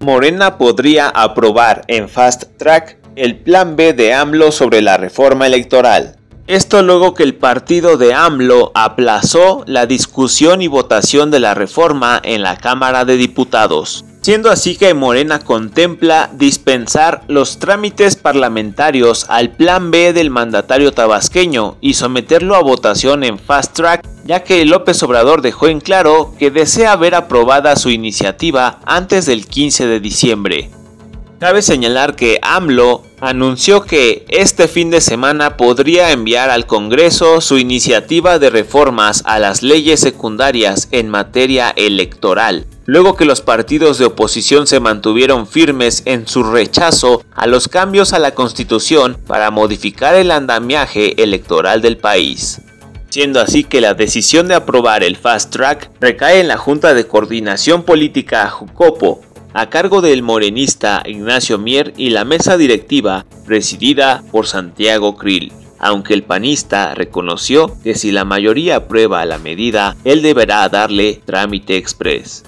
Morena podría aprobar en fast track el plan B de AMLO sobre la reforma electoral. Esto luego que el partido de AMLO aplazó la discusión y votación de la reforma en la Cámara de Diputados siendo así que Morena contempla dispensar los trámites parlamentarios al plan B del mandatario tabasqueño y someterlo a votación en fast track, ya que López Obrador dejó en claro que desea ver aprobada su iniciativa antes del 15 de diciembre. Cabe señalar que AMLO anunció que este fin de semana podría enviar al Congreso su iniciativa de reformas a las leyes secundarias en materia electoral, luego que los partidos de oposición se mantuvieron firmes en su rechazo a los cambios a la Constitución para modificar el andamiaje electoral del país. Siendo así que la decisión de aprobar el Fast Track recae en la Junta de Coordinación Política Jucopo, a cargo del morenista Ignacio Mier y la mesa directiva presidida por Santiago Krill. Aunque el panista reconoció que si la mayoría aprueba la medida, él deberá darle trámite express.